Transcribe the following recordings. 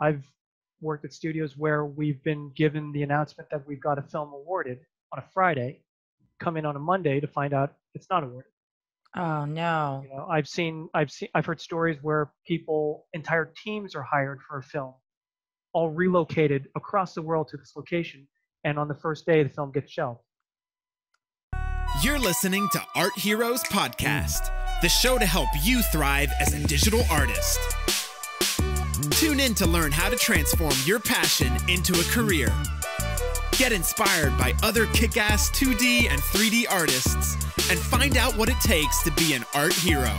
I've worked at studios where we've been given the announcement that we've got a film awarded on a Friday, come in on a Monday to find out it's not awarded. Oh no. You know, I've seen, I've seen, I've heard stories where people, entire teams are hired for a film, all relocated across the world to this location, and on the first day the film gets shelved. You're listening to Art Heroes Podcast, the show to help you thrive as a digital artist. Tune in to learn how to transform your passion into a career. Get inspired by other kick ass 2D and 3D artists and find out what it takes to be an art hero.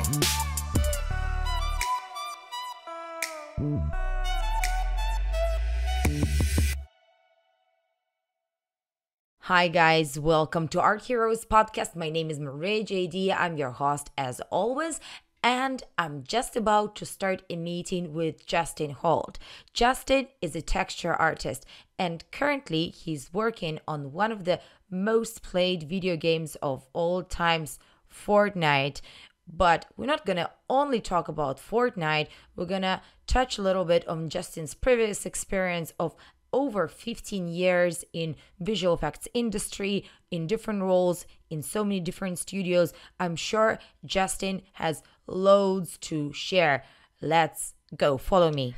Hi, guys. Welcome to Art Heroes Podcast. My name is Maria JD. I'm your host as always. And I'm just about to start a meeting with Justin Holt. Justin is a texture artist, and currently he's working on one of the most played video games of all times, Fortnite. But we're not gonna only talk about Fortnite, we're gonna touch a little bit on Justin's previous experience of over 15 years in visual effects industry in different roles in so many different studios i'm sure justin has loads to share let's go follow me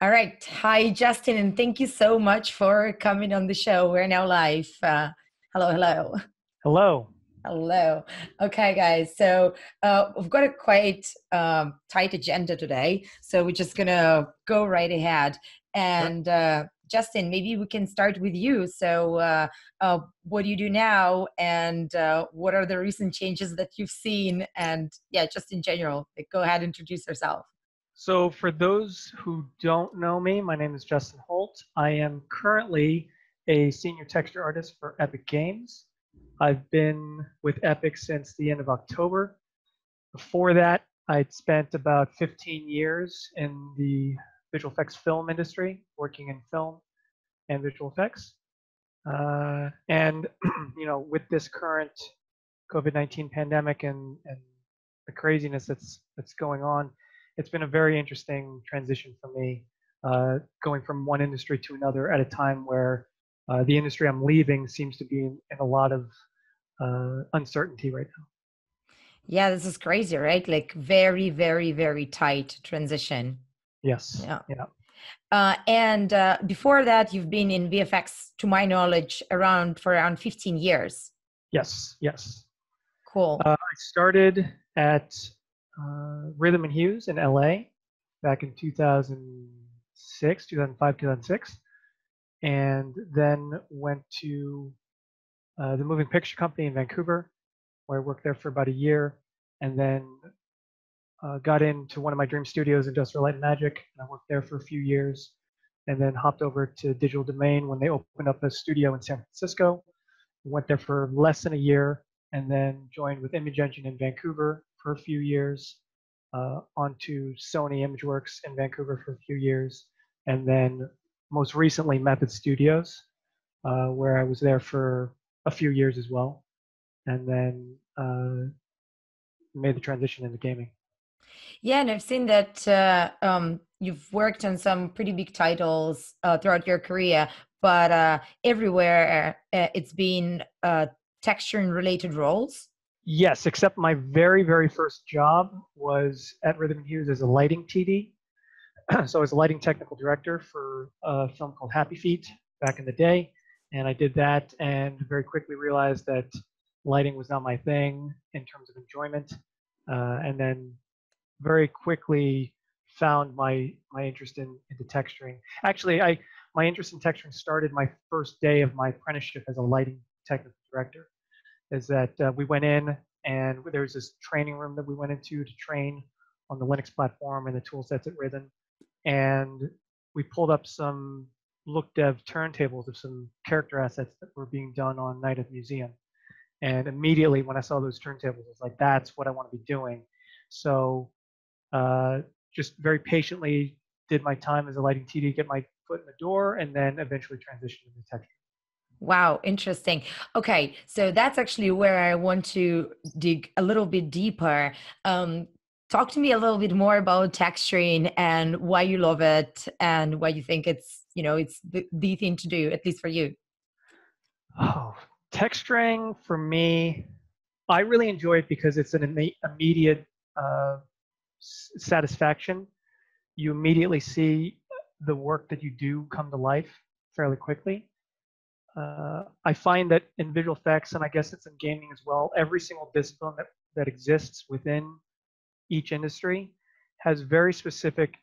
all right hi justin and thank you so much for coming on the show we're now live uh, hello hello Hello. Hello. Okay, guys. So uh, we've got a quite um, tight agenda today. So we're just going to go right ahead. And uh, Justin, maybe we can start with you. So, uh, uh, what do you do now, and uh, what are the recent changes that you've seen? And yeah, just in general, like, go ahead, introduce yourself. So, for those who don't know me, my name is Justin Holt. I am currently a senior texture artist for Epic Games. I've been with Epic since the end of October. Before that, I'd spent about 15 years in the visual effects film industry, working in film and visual effects. Uh, and you know, with this current COVID-19 pandemic and, and the craziness that's that's going on, it's been a very interesting transition for me, uh, going from one industry to another at a time where uh, the industry I'm leaving seems to be in, in a lot of uh, uncertainty right now. Yeah, this is crazy, right? Like very, very, very tight transition. Yes. Yeah. Yeah. Uh, and uh, before that, you've been in VFX, to my knowledge, around for around 15 years. Yes. Yes. Cool. Uh, I started at uh, Rhythm and Hues in LA back in 2006, 2005, 2006, and then went to uh, the Moving Picture Company in Vancouver, where I worked there for about a year, and then uh, got into one of my dream studios, Industrial Light and Magic, and I worked there for a few years, and then hopped over to Digital Domain when they opened up a studio in San Francisco. Went there for less than a year, and then joined with Image Engine in Vancouver for a few years, uh, onto Sony ImageWorks in Vancouver for a few years, and then most recently Method Studios, uh, where I was there for a few years as well, and then uh, made the transition into gaming. Yeah, and I've seen that uh, um, you've worked on some pretty big titles uh, throughout your career, but uh, everywhere uh, it's been uh, texture and related roles. Yes, except my very, very first job was at Rhythm and Hues as a lighting TD. so I was a lighting technical director for a film called Happy Feet back in the day, and I did that and very quickly realized that lighting was not my thing in terms of enjoyment. Uh, and then very quickly found my my interest in into texturing. Actually, I my interest in texturing started my first day of my apprenticeship as a lighting technical director. Is that uh, we went in and there was this training room that we went into to train on the Linux platform and the tool sets at Rhythm, and we pulled up some look dev turntables of some character assets that were being done on Night at Museum. And immediately when I saw those turntables, I was like, that's what I want to be doing. So uh, just very patiently did my time as a lighting TD, get my foot in the door, and then eventually transitioned into texture. Wow, interesting. Okay, so that's actually where I want to dig a little bit deeper. Um, talk to me a little bit more about texturing and why you love it and why you think it's you know it's the, the thing to do at least for you oh texturing for me i really enjoy it because it's an immediate uh, satisfaction you immediately see the work that you do come to life fairly quickly uh, i find that in visual effects and i guess it's in gaming as well every single discipline that, that exists within each industry has very specific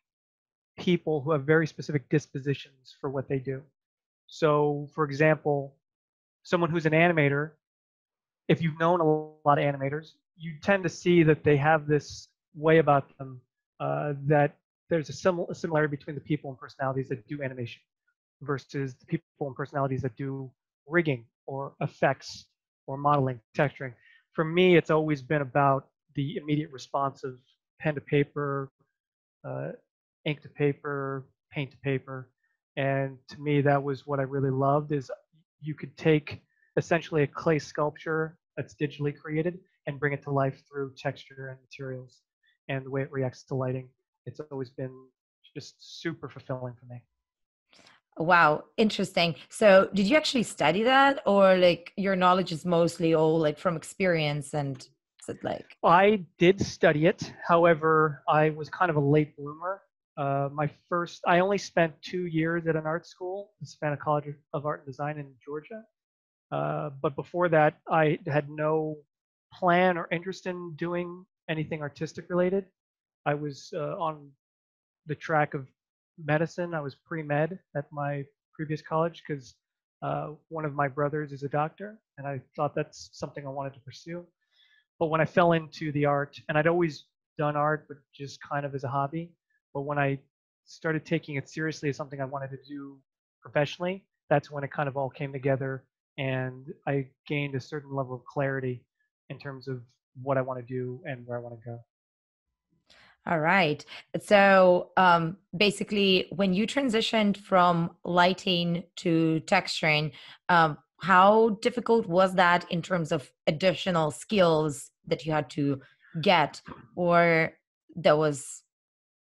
people who have very specific dispositions for what they do. So, for example, someone who's an animator, if you've known a lot of animators, you tend to see that they have this way about them uh, that there's a, sim- a similarity between the people and personalities that do animation versus the people and personalities that do rigging or effects or modeling, texturing. For me, it's always been about the immediate response of pen to paper, uh, ink to paper, paint to paper. And to me, that was what I really loved is you could take essentially a clay sculpture that's digitally created and bring it to life through texture and materials and the way it reacts to lighting. It's always been just super fulfilling for me. Wow, interesting. So, did you actually study that or like your knowledge is mostly all like from experience and like? I did study it. However, I was kind of a late bloomer. Uh, my first, I only spent two years at an art school, the Savannah College of Art and Design in Georgia. Uh, but before that, I had no plan or interest in doing anything artistic related. I was uh, on the track of medicine. I was pre med at my previous college because uh, one of my brothers is a doctor, and I thought that's something I wanted to pursue. But when I fell into the art, and I'd always done art, but just kind of as a hobby. But when I started taking it seriously as something I wanted to do professionally, that's when it kind of all came together and I gained a certain level of clarity in terms of what I want to do and where I want to go. All right. So um, basically, when you transitioned from lighting to texturing, um, how difficult was that in terms of additional skills that you had to get or that was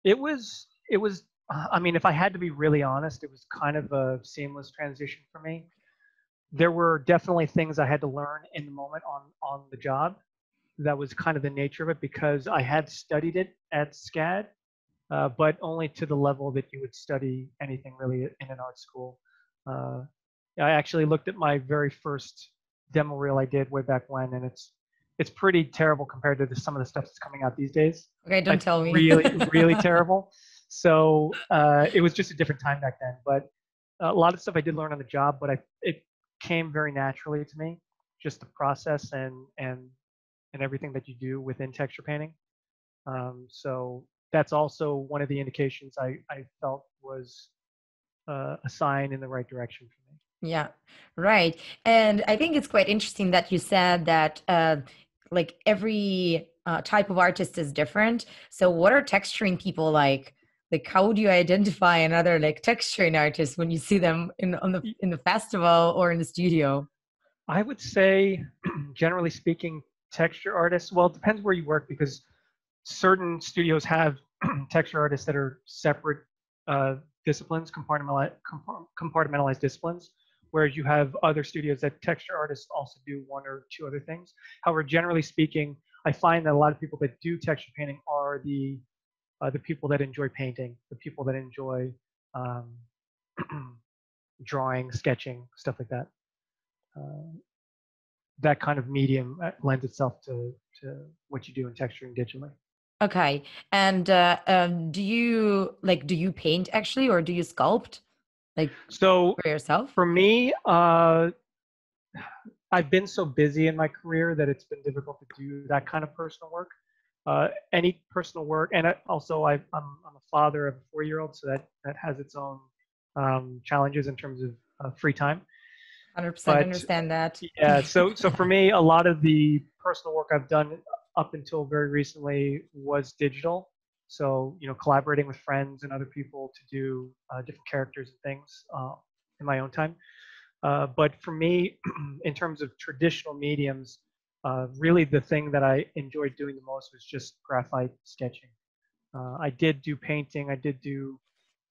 it was it was uh, i mean if i had to be really honest it was kind of a seamless transition for me there were definitely things i had to learn in the moment on on the job that was kind of the nature of it because i had studied it at scad uh, but only to the level that you would study anything really in an art school uh, I actually looked at my very first demo reel I did way back when, and it's it's pretty terrible compared to the, some of the stuff that's coming out these days. Okay, don't like, tell me. really, really terrible. So uh, it was just a different time back then. But a lot of stuff I did learn on the job, but I it came very naturally to me, just the process and and and everything that you do within texture painting. Um, so that's also one of the indications I, I felt was uh, a sign in the right direction for me. Yeah, right. And I think it's quite interesting that you said that uh, like every uh, type of artist is different. So what are texturing people like? Like how do you identify another like texturing artist when you see them in on the in the festival or in the studio? I would say, generally speaking, texture artists. Well, it depends where you work because certain studios have texture artists that are separate uh, disciplines, compartmentalized, disciplines whereas you have other studios that texture artists also do one or two other things. However, generally speaking, I find that a lot of people that do texture painting are the uh, the people that enjoy painting, the people that enjoy um, drawing, sketching, stuff like that. Uh, that kind of medium uh, lends itself to to what you do in texturing digitally. Okay, and uh, um, do you like do you paint actually, or do you sculpt? Like so for yourself? For me, uh, I've been so busy in my career that it's been difficult to do that kind of personal work. Uh, any personal work, and also I, am I'm, I'm a father of a four-year-old, so that that has its own um, challenges in terms of uh, free time. 100% but, understand that. Yeah, so so for me, a lot of the personal work I've done up until very recently was digital. So, you know, collaborating with friends and other people to do uh, different characters and things uh, in my own time. Uh, but for me, in terms of traditional mediums, uh, really the thing that I enjoyed doing the most was just graphite sketching. Uh, I did do painting, I did do,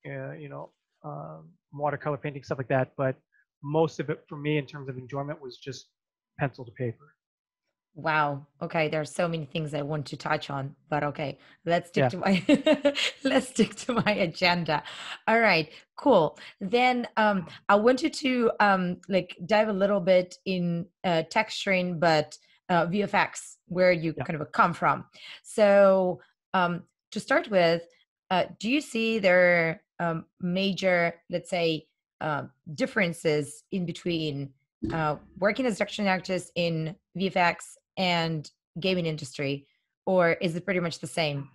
uh, you know, um, watercolor painting, stuff like that, but most of it for me in terms of enjoyment was just pencil to paper. Wow. Okay, there's so many things I want to touch on, but okay, let's stick Yeah. to my let's stick to my agenda. All right, cool. Then um I wanted to um like dive a little bit in uh texturing, but uh VFX, where you Yeah. kind of come from. So um to start with, uh do you see there um major, let's say, um differences in between uh, working as a texturing artist in VFX and gaming industry, or is it pretty much the same?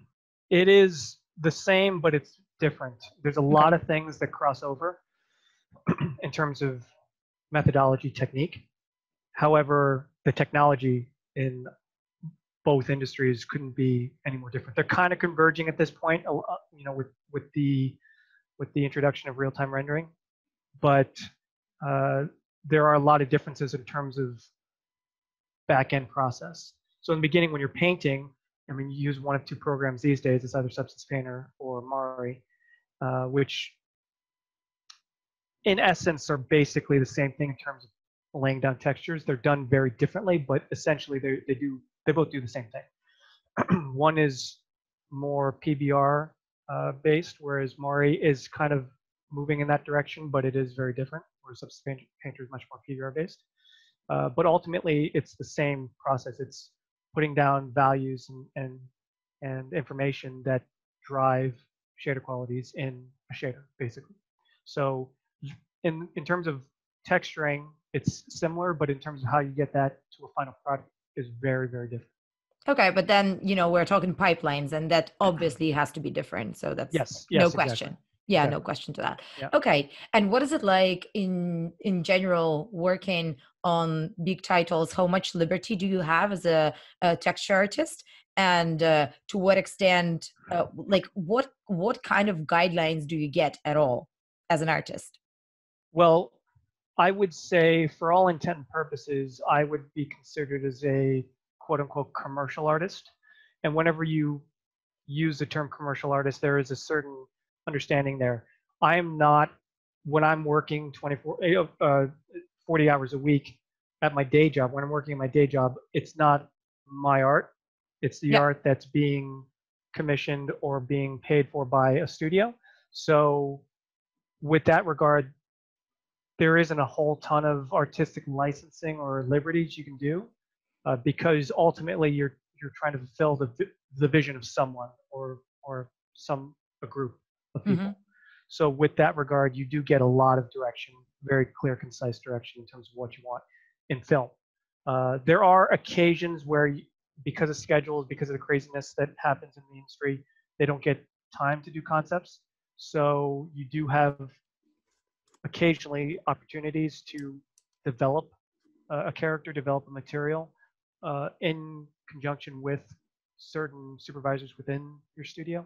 It is the same, but it's different. There's a lot of things that cross over in terms of methodology technique. However, the technology in both industries couldn't be any more different. They're kind of converging at this point, you know, with with the with the introduction of real-time rendering, but uh, there are a lot of differences in terms of back-end process. So in the beginning, when you're painting, I mean, you use one of two programs these days. It's either Substance Painter or Mari, uh, which in essence are basically the same thing in terms of laying down textures. They're done very differently, but essentially they, they do they both do the same thing. one is more PBR uh, based, whereas Mari is kind of moving in that direction, but it is very different. Whereas Substance Painter- is much more PBR based. Uh, but ultimately, it's the same process. It's putting down values and, and and information that drive shader qualities in a shader, basically. So in in terms of texturing, it's similar, but in terms of how you get that to a final product is very, very different. Okay, but then you know we're talking pipelines, and that obviously has to be different. So that's Yes, no question. exactly. Question. Yeah, no question to that. Yeah. Okay, and what is it like in in general working on big titles? How much liberty do you have as a, a texture artist, and uh, to what extent, uh, like what what kind of guidelines do you get at all as an artist? Well, I would say, for all intent and purposes, I would be considered as a quote unquote commercial artist. And whenever you use the term commercial artist, there is a certain understanding there. I am not, when I'm working 24, eh, uh, 40 hours a week at my day job, when I'm working at my day job, it's not my art. It's the art that's being commissioned or being paid for by a studio. So, with that regard, there isn't a whole ton of artistic licensing or liberties you can do uh, because ultimately you're you're trying to fulfill the the vision of someone or or some a group of people. Mhm. So with that regard, you do get a lot of direction, very clear, concise direction in terms of what you want in film. Uh, there are occasions where, you, because of schedules, because of the craziness that happens in the industry, they don't get time to do concepts. So you do have occasionally opportunities to develop uh, a character, develop a material uh, in conjunction with certain supervisors within your studio.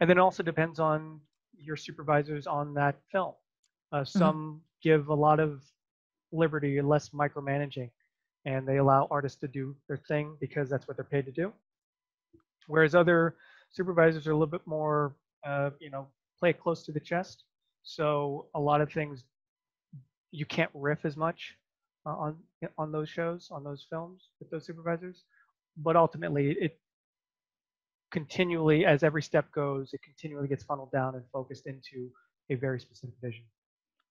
And then it also depends on your supervisors on that film. Uh, some give a lot of liberty, less micromanaging, and they allow artists to do their thing because that's what they're paid to do. Whereas other supervisors are a little bit more, uh, you know, play it close to the chest. So a lot of things you can't riff as much uh, on on those shows, on those films with those supervisors. But ultimately, it continually, as every step goes, it continually gets funneled down and focused into a very specific vision.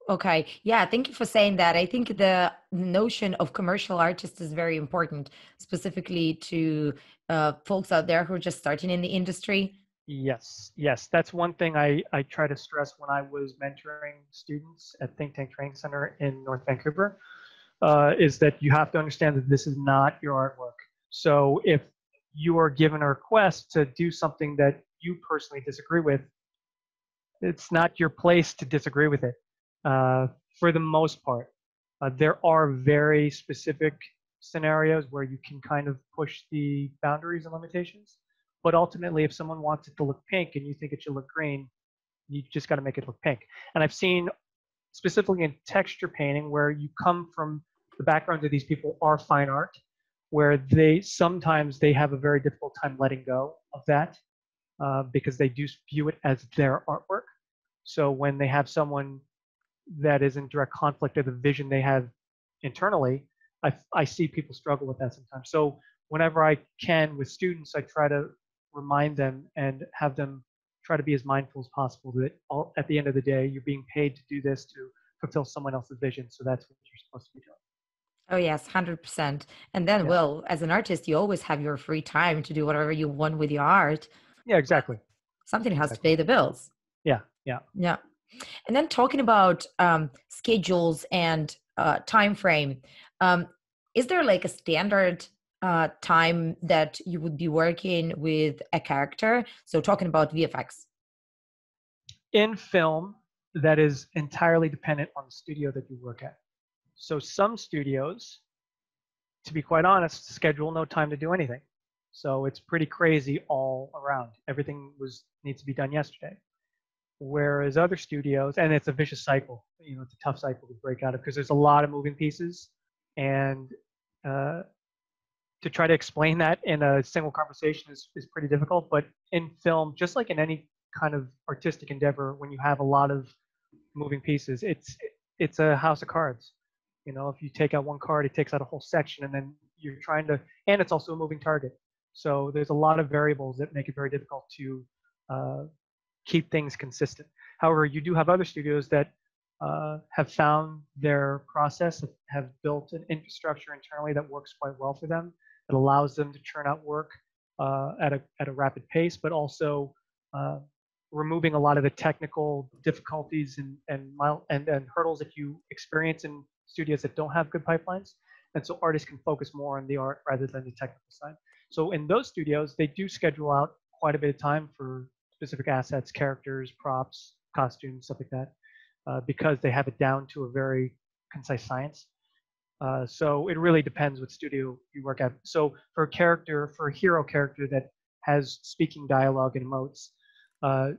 Okay. Yeah, thank you for saying that. I think the notion of commercial artist is very important, specifically to uh, folks out there who are just starting in the industry. Yes, yes, that's one thing I, I try to stress when I was mentoring students at Think Tank Training Center in North Vancouver, uh, is that you have to understand that this is not your artwork. So if you are given a request to do something that you personally disagree with, it's not your place to disagree with it. Uh, for the most part, uh, there are very specific scenarios where you can kind of push the boundaries and limitations. But ultimately, if someone wants it to look pink and you think it should look green, you just got to make it look pink. And I've seen specifically in texture painting where you come from the backgrounds of these people are fine art where they sometimes they have a very difficult time letting go of that uh, because they do view it as their artwork. So when they have someone that is in direct conflict of the vision they have internally, I, I see people struggle with that sometimes. So whenever I can with students, I try to remind them and have them try to be as mindful as possible that all, at the end of the day, you're being paid to do this to fulfill someone else's vision. So that's what you're supposed to be doing. Oh yes, hundred percent. And then, Yeah. well, as an artist, you always have your free time to do whatever you want with your art. Yeah, exactly. Something has to pay the bills. Yeah, yeah. Yeah. And then talking about um, schedules and uh, time frame, um, is there like a standard uh, time that you would be working with a character? So talking about VFX. in film that is entirely dependent on the studio that you work at. So some studios, to be quite honest, schedule no time to do anything. So it's pretty crazy all around. Everything was needs to be done yesterday. Whereas other studios, and it's a vicious cycle. You know, it's a tough cycle to break out of because there's a lot of moving pieces, and uh, to try to explain that in a single conversation is, is pretty difficult. But in film, just like in any kind of artistic endeavor, when you have a lot of moving pieces, it's it's a house of cards. You know, if you take out one card, it takes out a whole section, and then you're trying to, and it's also a moving target. So there's a lot of variables that make it very difficult to uh, keep things consistent. However, you do have other studios that uh, have found their process, have built an infrastructure internally that works quite well for them. It allows them to churn out work uh, at a at a rapid pace, but also uh, removing a lot of the technical difficulties and and, mile, and and hurdles that you experience in studios that don't have good pipelines. And so artists can focus more on the art rather than the technical side. So in those studios, they do schedule out quite a bit of time for specific assets, characters, props, costumes, stuff like that, uh, because they have it down to a very concise science. Uh, so it really depends what studio you work at. So for a character, for a hero character that has speaking dialogue and emotes, uh,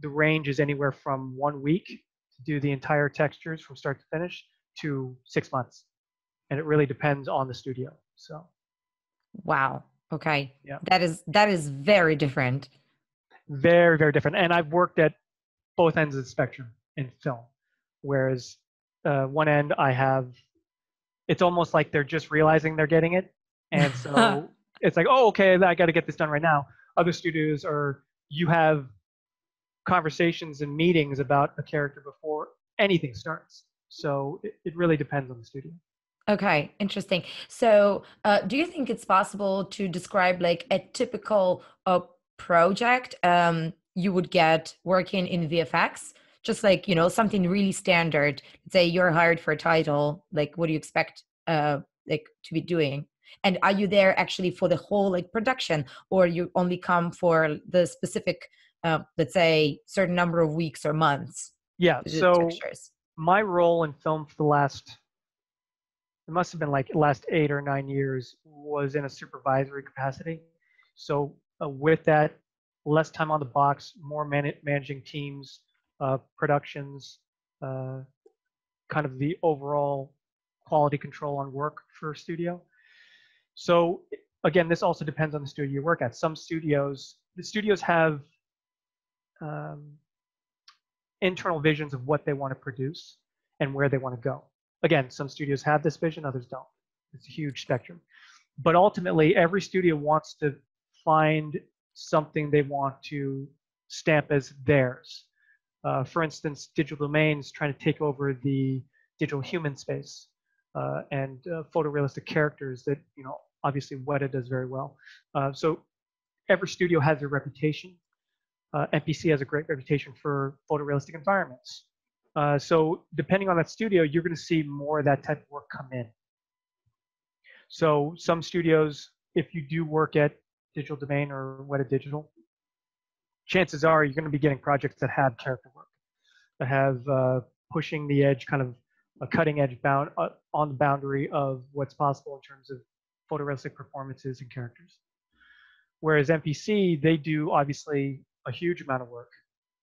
the range is anywhere from one week to do the entire textures from start to finish to six months, and it really depends on the studio. So Wow. Okay. Yeah. That is that is very different. very very different and i've worked at both ends of the spectrum in film whereas uh, one end i have it's almost like they're just realizing they're getting it and so it's like oh okay i got to get this done right now other studios are you have conversations and meetings about a character before anything starts so it, it really depends on the studio Okay, interesting. So, uh, do you think it's possible to describe like a typical uh, project um, you would get working in VFX? Just like, you know, something really standard. Say you're hired for a title, like what do you expect uh, like to be doing? And are you there actually for the whole like production or you only come for the specific uh, let's say certain number of weeks or months yeah to do the so textures? My role in film for the last it must have been like last eight or nine years was in a supervisory capacity. So uh, with that less time on the box more man- managing teams uh, productions uh, kind of the overall quality control on work for studio. So again this also depends on the studio you work at. Some studios the studios have um, internal visions of what they want to produce and where they want to go. Again, some studios have this vision, others don't. It's a huge spectrum. But ultimately, every studio wants to find something they want to stamp as theirs. Uh, for instance, Digital Domains trying to take over the digital human space uh, and uh, photorealistic characters that, you know, obviously Weta does very well. Uh, so every studio has their reputation. Uh, MPC has a great reputation for photorealistic environments. Uh, so depending on that studio, you're going to see more of that type of work come in. So some studios, if you do work at Digital Domain or Weta Digital, chances are you're going to be getting projects that have character work, that have uh, pushing the edge, kind of a cutting edge bound uh, on the boundary of what's possible in terms of photorealistic performances and characters. Whereas MPC, they do obviously a huge amount of work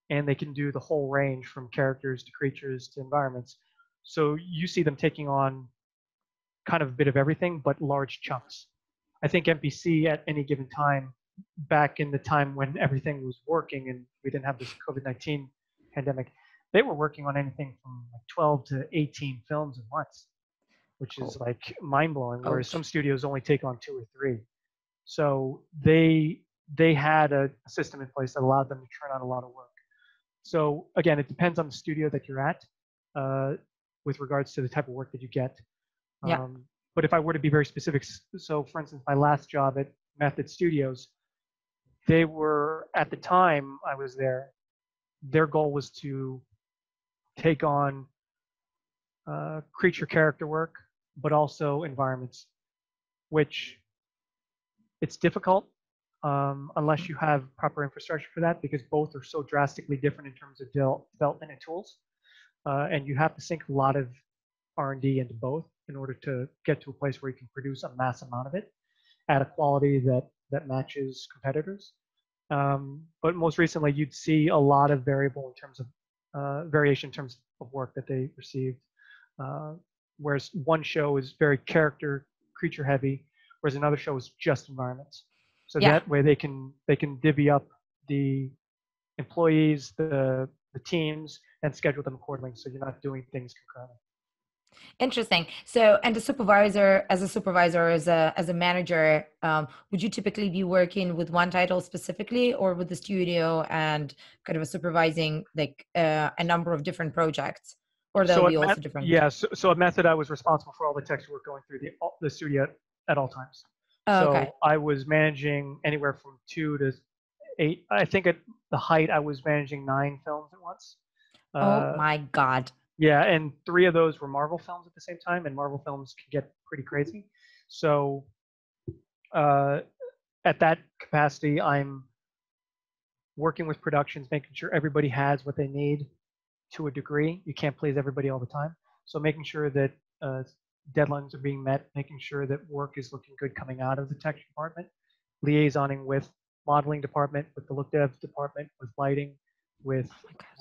and they can do the whole range from characters to creatures to environments. So you see them taking on kind of a bit of everything, but large chunks. I think MPC at any given time, back in the time when everything was working and we didn't have this COVID 19 pandemic, they were working on anything from like 12 to 18 films at once, which is Cool. like mind blowing. Whereas some studios only take on two or three. So they they had a system in place that allowed them to churn out a lot of work. So again, it depends on the studio that you're at uh, with regards to the type of work that you get. Yeah. Um, but if I were to be very specific, so for instance, my last job at Method Studios, they were at the time I was there, their goal was to take on uh, creature character work, but also environments, which it's difficult um, unless you have proper infrastructure for that because both are so drastically different in terms of development and tools, uh, and you have to sink a lot of R&D into both in order to get to a place where you can produce a mass amount of it at a quality that that matches competitors. Um, but most recently, you'd see a lot of variable in terms of uh, variation in terms of work that they received. Uh, whereas one show is very character creature heavy, whereas another show is just environments. So Yeah. that way they can they can divvy up the employees, the the teams, and schedule them accordingly. So you're not doing things concurrently. Interesting. So, and the supervisor, as a supervisor, as a as a manager, um, would you typically be working with one title specifically, or with the studio and kind of a supervising like uh, a number of different projects, or there'll at be also Met- different? Yeah. So, so at Method, I was responsible for all the text work going through the the studio at all times. Oh, so okay. I was managing anywhere from two to eight. I think at the height, I was managing nine films at once. oh Uh, my God. Yeah, and three of those were Marvel films at the same time, and Marvel films can get pretty crazy. So, uh, at that capacity, I'm working with productions, making sure everybody has what they need to a degree. You can't please everybody all the time. So, making sure that uh, deadlines are being met, making sure that work is looking good coming out of the tech department, liaisoning with modeling department, with the look dev department, with lighting, with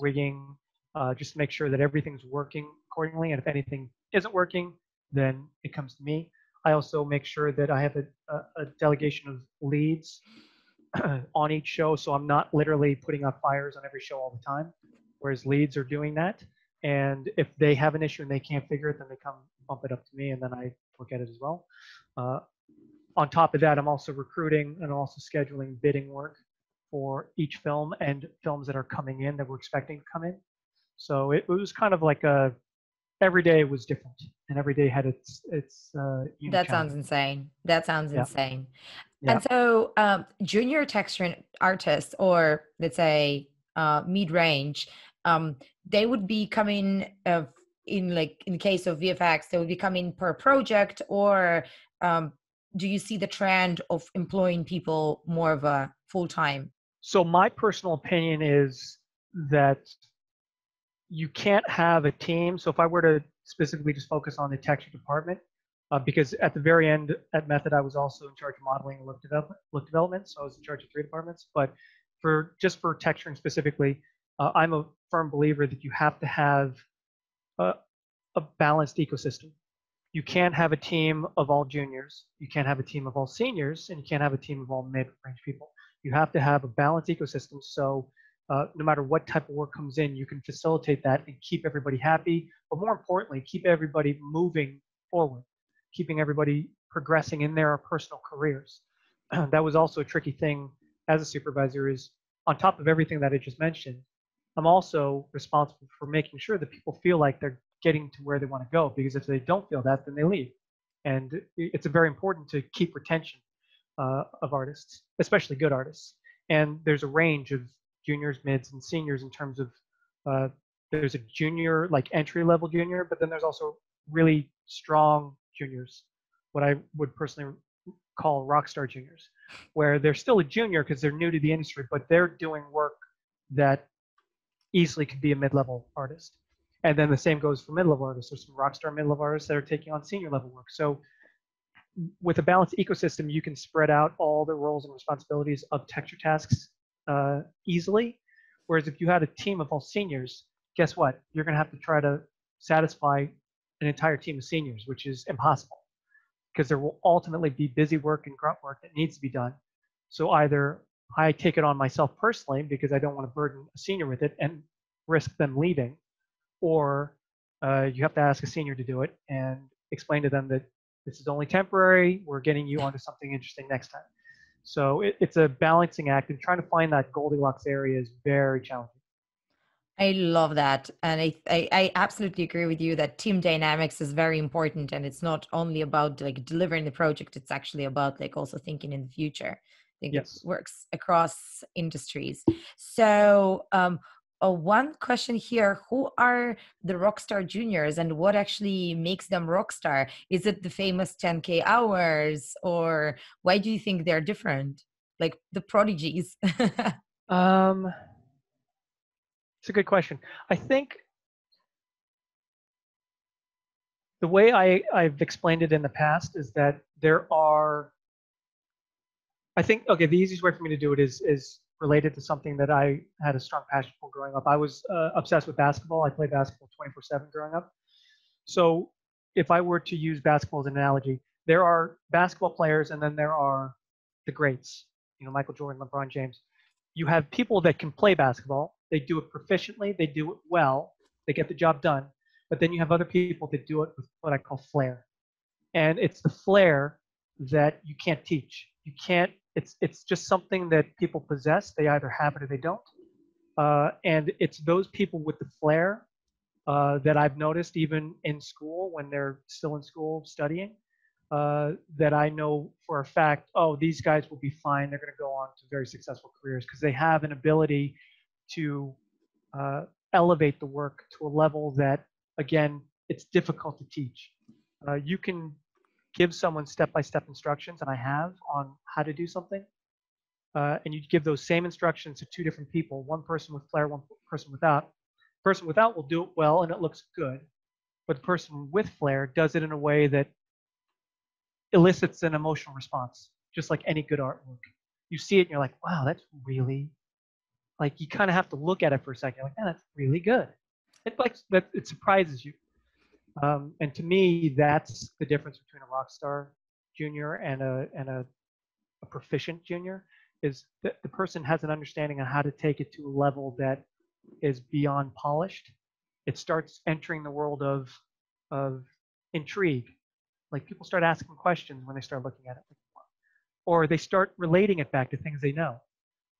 rigging, uh, just to make sure that everything's working accordingly. And if anything isn't working, then it comes to me. I also make sure that I have a, a, a delegation of leads on each show, so I'm not literally putting out fires on every show all the time, whereas leads are doing that. And if they have an issue and they can't figure it, then they come bump it up to me, and then I look at it as well. Uh, on top of that, I'm also recruiting and also scheduling bidding work for each film and films that are coming in that we're expecting to come in. So it, it was kind of like a every day was different, and every day had its its. Uh, That sounds insane. That sounds Yeah. insane. Yeah. And so, um, junior texture artists, or let's say uh, mid range, um, they would be coming uh, in like in the case of VFX, they would be coming per project, or um, do you see the trend of employing people more of a full time? So my personal opinion is that you can't have a team. So if I were to specifically just focus on the texture department, uh, because at the very end at Method, I was also in charge of modeling and look development. Look development, so I was in charge of three departments. But for just for texturing specifically, uh, I'm a firm believer that you have to have a, a balanced ecosystem. You can't have a team of all juniors. You can't have a team of all seniors, and you can't have a team of all mid-range people. You have to have a balanced ecosystem. So uh, no matter what type of work comes in, you can facilitate that and keep everybody happy. But more importantly, keep everybody moving forward, keeping everybody progressing in their personal careers. that was also a tricky thing as a supervisor. Is on top of everything that I just mentioned, I'm also responsible for making sure that people feel like they're getting to where they want to go. Because if they don't feel that, then they leave. And it's very important to keep retention uh, of artists, especially good artists. And there's a range of juniors, mids, and seniors in terms of uh, there's a junior, like entry level junior, but then there's also really strong juniors, what I would personally call rock star juniors, where they're still a junior because they're new to the industry, but they're doing work that easily could be a mid level artist. And then the same goes for mid level artists. There's some rock star mid level artists that are taking on senior level work. So with a balanced ecosystem, you can spread out all the roles and responsibilities of texture tasks uh, easily. Whereas if you had a team of all seniors, guess what? You're going to have to try to satisfy an entire team of seniors, which is impossible because there will ultimately be busy work and grunt work that needs to be done. So either I take it on myself personally because I don't want to burden a senior with it and risk them leaving, or uh, you have to ask a senior to do it and explain to them that this is only temporary. We're getting you onto something interesting next time. So it, it's a balancing act, and trying to find that Goldilocks area is very challenging. I love that. And I, I, I, absolutely agree with you that team dynamics is very important. And it's not only about like delivering the project, it's actually about like also thinking in the future. Think yes. it works across industries. So um, uh, one question here who are the rockstar juniors and what actually makes them rockstar is it the famous 10k hours or why do you think they're different like the prodigies um it's a good question i think the way I, i've explained it in the past is that there are i think okay the easiest way for me to do it is is related to something that I had a strong passion for growing up. I was uh, obsessed with basketball. I played basketball 24 7 growing up. So if I were to use basketball as an analogy, there are basketball players and then there are the greats, you know, Michael Jordan, LeBron James. You have people that can play basketball. They do it proficiently. They do it well. They get the job done. But then you have other people that do it with what I call flair. And it's the flair that you can't teach. You can't it's it's just something that people possess. They either have it or they don't. Uh, and it's those people with the flair uh, that I've noticed even in school when they're still in school studying. Uh, that I know for a fact, oh, these guys will be fine. They're going to go on to very successful careers because they have an ability to uh, elevate the work to a level that, again, it's difficult to teach. Uh, you can give someone step-by-step instructions, and I have on how to do something, uh, and you give those same instructions to two different people, one person with flair, one person without. The person without will do it well and it looks good, but the person with flair does it in a way that elicits an emotional response, just like any good artwork. You see it and you're like, wow, that's really, like you kind of have to look at it for a second. Like, man, that's really good. It like that it surprises you. Um, and to me, that's the difference between a rock star junior and a and a, a proficient junior is that the person has an understanding on how to take it to a level that is beyond polished. It starts entering the world of of intrigue. Like people start asking questions when they start looking at it, or they start relating it back to things they know.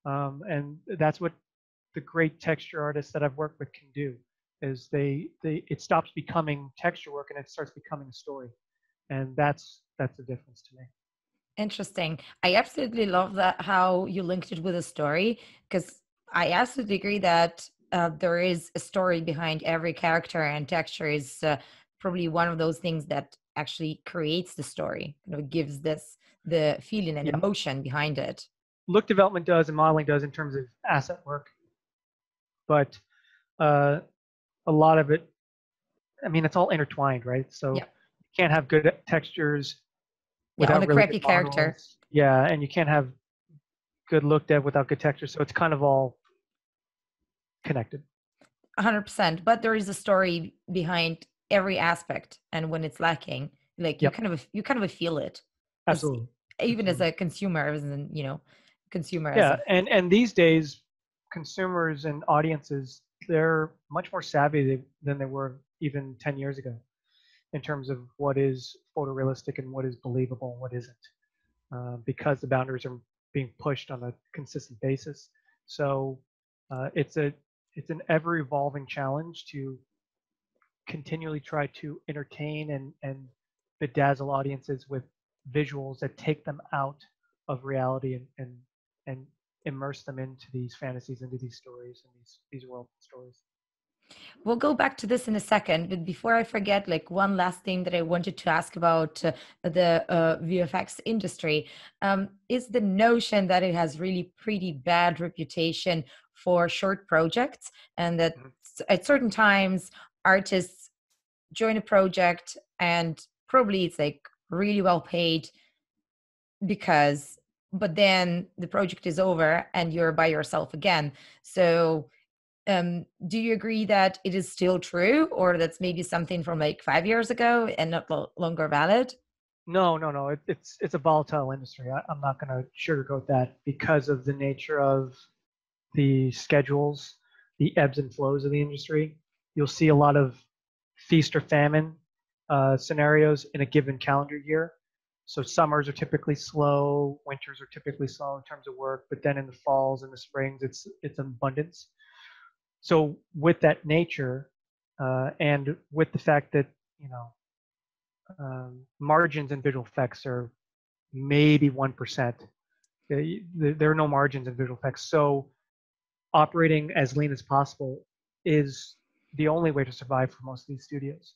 Um, and that's what the great texture artists that I've worked with can do is they they it stops becoming texture work and it starts becoming a story. And that's that's the difference to me. Interesting. I absolutely love that how you linked it with a story because i absolutely agree that uh, there is a story behind every character and texture is uh, probably one of those things that actually creates the story know gives this the feeling and yeah. emotion behind it. Look development does and modeling does in terms of asset work. But uh, a lot of it, I mean, it's all intertwined, right? So yeah. you can't have good textures without yeah, on the really crappy character. Yeah, and you can't have good look dev without good texture. So it's kind of all connected. 100%. But there is a story behind every aspect, and when it's lacking, like you kind of you kind of feel it. Absolutely. Even as a consumer, as an you know, consumer. Yeah, a- and and these days, consumers and audiences they're much more savvy than they were even 10 years ago in terms of what is photorealistic and what is believable and what isn't uh, because the boundaries are being pushed on a consistent basis. So uh, it's a it's an ever evolving challenge to continually try to entertain and and bedazzle audiences with visuals that take them out of reality and and and immerse them into these fantasies, into these stories and these these world stories. We'll go back to this in a second, but before I forget, like one last thing that I wanted to ask about uh, the uh, VFX industry um, is the notion that it has really pretty bad reputation for short projects, and that mm-hmm. at certain times artists join a project and probably it's like really well paid because but then the project is over and you're by yourself again so um, do you agree that it is still true or that's maybe something from like five years ago and not lo- longer valid No, no, no. It, it's it's a volatile industry. I, I'm not going to sugarcoat that because of the nature of the schedules, the ebbs and flows of the industry. You'll see a lot of feast or famine uh, scenarios in a given calendar year. So summers are typically slow, winters are typically slow in terms of work, but then in the falls and the springs, it's it's abundance. So with that nature, uh, and with the fact that you know um, margins in visual effects are maybe one percent, there are no margins in visual effects. So operating as lean as possible is the only way to survive for most of these studios.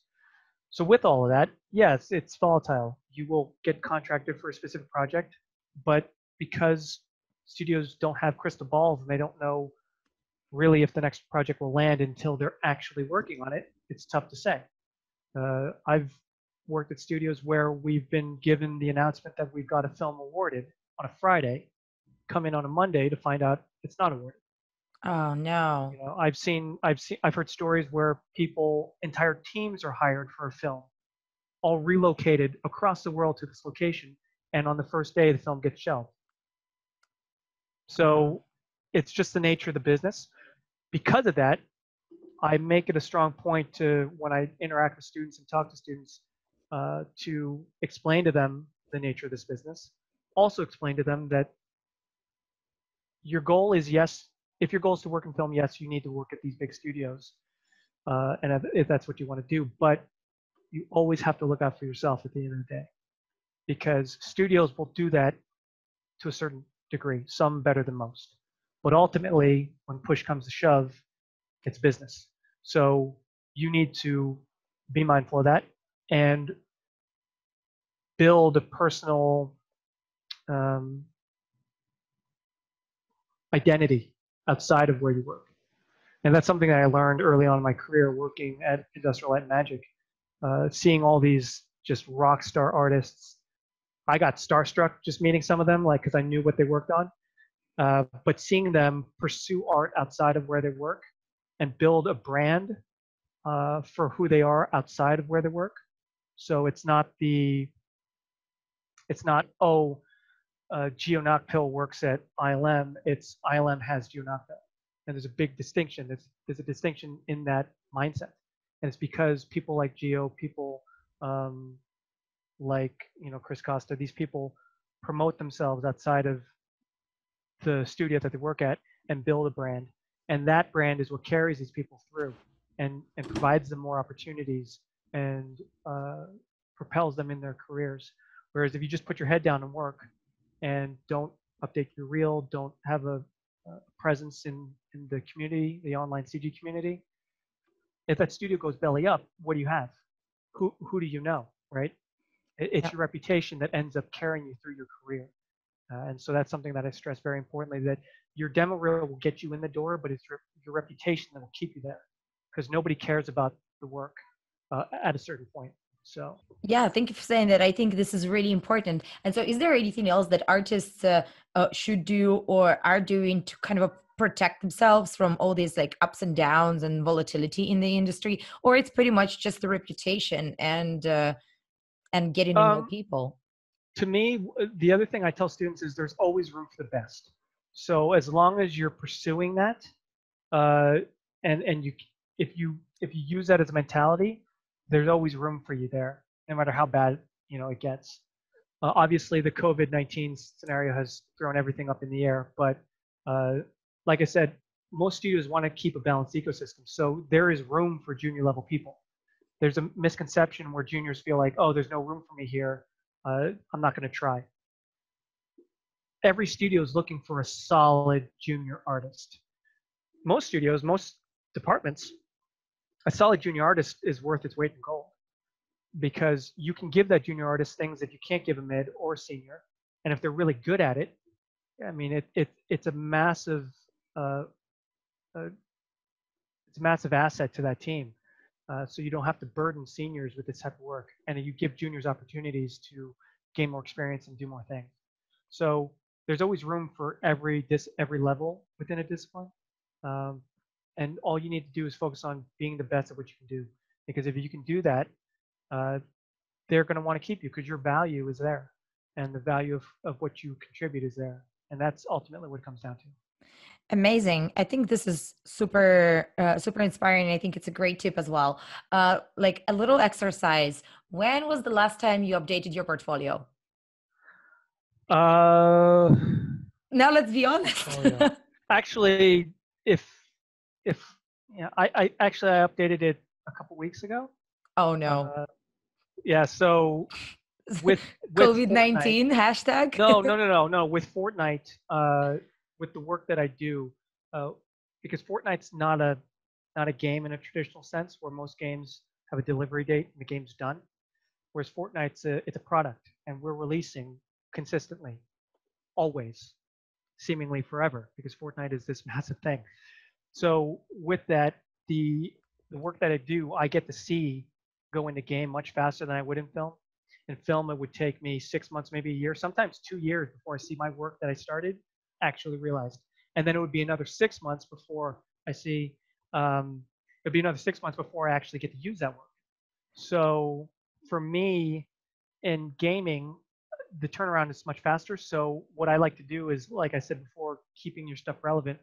So with all of that, yes, it's volatile. You will get contracted for a specific project, but because studios don't have crystal balls and they don't know really if the next project will land until they're actually working on it, it's tough to say. Uh, I've worked at studios where we've been given the announcement that we've got a film awarded on a Friday, come in on a Monday to find out it's not awarded. Oh no. You know, I've seen, I've seen, I've heard stories where people, entire teams are hired for a film, all relocated across the world to this location, and on the first day the film gets shelved. So it's just the nature of the business. Because of that, I make it a strong point to when I interact with students and talk to students uh, to explain to them the nature of this business. Also explain to them that your goal is yes if your goal is to work in film, yes, you need to work at these big studios, uh, and if that's what you want to do. But you always have to look out for yourself at the end of the day, because studios will do that to a certain degree, some better than most. But ultimately, when push comes to shove, it's business. So you need to be mindful of that and build a personal um, identity outside of where you work. And that's something that I learned early on in my career working at Industrial Light and Magic, uh, seeing all these just rock star artists. I got starstruck just meeting some of them, like because I knew what they worked on. Uh, but seeing them pursue art outside of where they work and build a brand uh, for who they are outside of where they work. So it's not the, it's not oh, uh, Gio works at ILM, it's ILM has Gio And there's a big distinction. There's, there's a distinction in that mindset. And it's because people like Gio, people um, like, you know, Chris Costa, these people promote themselves outside of the studio that they work at and build a brand. And that brand is what carries these people through and, and provides them more opportunities and uh, propels them in their careers. Whereas if you just put your head down and work, and don't update your reel, don't have a, a presence in, in the community, the online CG community, if that studio goes belly up, what do you have? Who, who do you know, right? It, it's your reputation that ends up carrying you through your career. Uh, and so that's something that I stress very importantly that your demo reel will get you in the door, but it's your, your reputation that will keep you there because nobody cares about the work uh, at a certain point. So yeah, thank you for saying that. I think this is really important. And so, is there anything else that artists uh, uh, should do or are doing to kind of protect themselves from all these like ups and downs and volatility in the industry, or it's pretty much just the reputation and uh, and getting to um, know people? To me, the other thing I tell students is there's always room for the best. So as long as you're pursuing that, uh, and and you if you if you use that as a mentality, there's always room for you there, no matter how bad you know it gets. Uh, obviously, the COVID-19 scenario has thrown everything up in the air, but uh, like I said, most studios want to keep a balanced ecosystem, so there is room for junior level people. There's a misconception where juniors feel like, oh, there's no room for me here. Uh, I'm not going to try. Every studio is looking for a solid junior artist. Most studios, most departments a solid junior artist is worth its weight in gold because you can give that junior artist things that you can't give a mid or senior, and if they're really good at it, I mean it it it's a massive uh, uh, it's a massive asset to that team. Uh, so you don't have to burden seniors with this type of work, and you give juniors opportunities to gain more experience and do more things. So there's always room for every dis every level within a discipline. Um, and all you need to do is focus on being the best at what you can do because if you can do that uh, they're going to want to keep you because your value is there and the value of, of what you contribute is there. And that's ultimately what it comes down to. Amazing. I think this is super, uh, super inspiring. I think it's a great tip as well. Uh, like a little exercise. When was the last time you updated your portfolio? Uh, now let's be honest. Oh, yeah. actually, if if yeah, I, I actually I updated it a couple weeks ago. Oh no. Uh, yeah. So with, with COVID nineteen hashtag. no, no, no, no, no. With Fortnite, uh, with the work that I do, uh, because Fortnite's not a not a game in a traditional sense, where most games have a delivery date and the game's done. Whereas Fortnite's a, it's a product, and we're releasing consistently, always, seemingly forever, because Fortnite is this massive thing. So with that, the the work that I do, I get to see go into game much faster than I would in film. In film, it would take me six months, maybe a year, sometimes two years before I see my work that I started actually realized. And then it would be another six months before I see, um, it'd be another six months before I actually get to use that work. So for me, in gaming, the turnaround is much faster. So what I like to do is, like I said before, keeping your stuff relevant.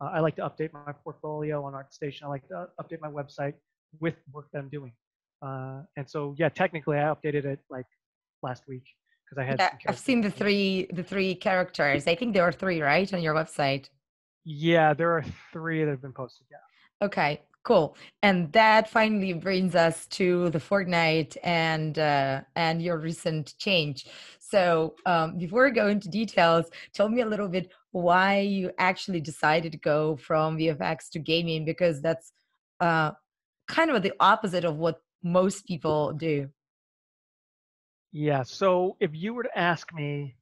Uh, I like to update my portfolio on ArtStation. I like to update my website with work that I'm doing. Uh, and so, yeah, technically, I updated it like last week because I had. Yeah, I've seen the three the three characters. I think there are three, right, on your website. Yeah, there are three that have been posted. Yeah. Okay, cool. And that finally brings us to the Fortnite and uh, and your recent change. So um, before we go into details, tell me a little bit why you actually decided to go from VFX to gaming because that's uh, kind of the opposite of what most people do. Yeah. So if you were to ask me,